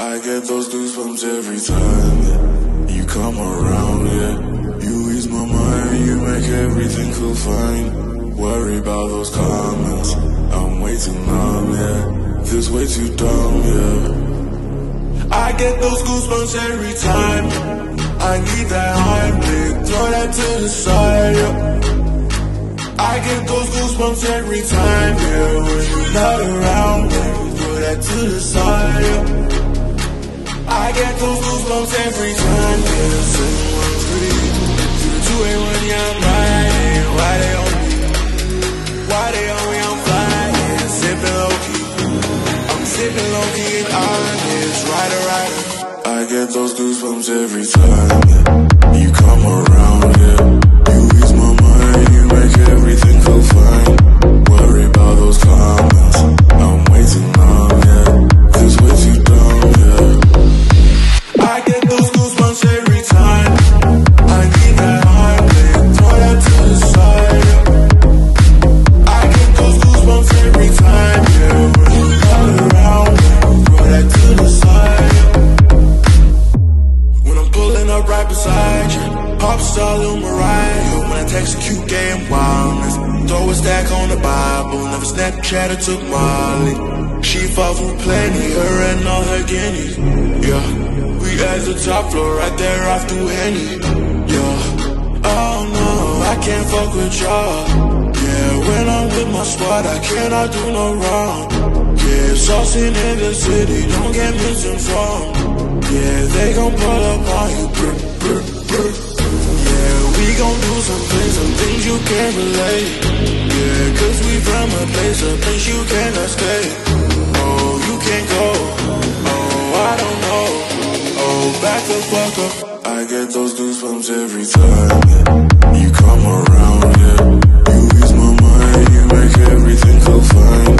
I get those goosebumps every time you come around, yeah. You ease my mind, you make everything feel fine. Worry about those comments, I'm way too numb, yeah. This way too dumb, yeah. I get those goosebumps every time. I need that Heimlich, throw that to the side, yeah. I get those goosebumps every time, yeah. When you're not around, yeah. Throw that to the side. I get those goosebumps every time, yeah. One three, two eight one, yeah, I'm riding. Why they on me? Why they on me? I'm flying, sipping low key. I'm sipping low key and honest, rider, rider. I get those goosebumps every time, yeah. You come around, yeah. Bible. Never Snapchat or took Molly. She fought for plenty, her and all her guineas. Yeah, we at the top floor, right there off through Henny. Yeah, oh no, I can't fuck with y'all. Yeah, when I'm with my squad, I cannot do no wrong. Yeah, saucing in the city, don't get misinformed. Yeah, they gon' pull up on you. Brr, brr, brr. Yeah, we gon' do some things, some things you can't relate. Cause we from a place, a place you cannot stay. Oh, you can't go. Oh, I don't know. Oh, back the fuck up. I get those goosebumps every time. You come around, yeah. You ease my mind, you make everything feel fine.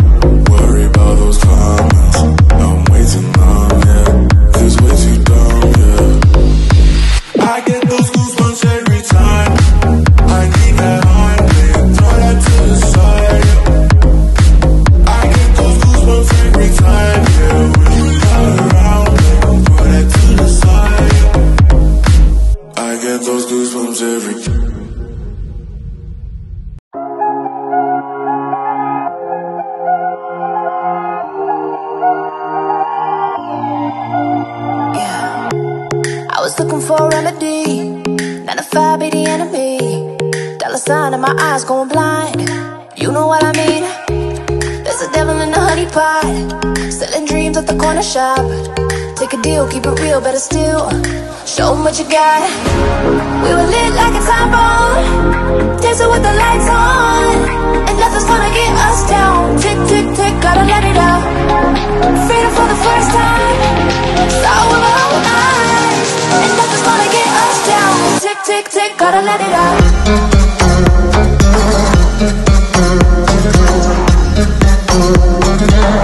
For a remedy. Nine to five be the enemy. Dollar sign in my eyes going blind. You know what I mean? There's a devil in the honey pot. Selling dreams at the corner shop. Take a deal, keep it real, better still. Show 'em what you got. We were lit like a time bomb. Dancing with the lights Tick, tick, gotta let it out. Gotta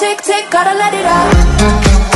tick, tick, gotta let it out.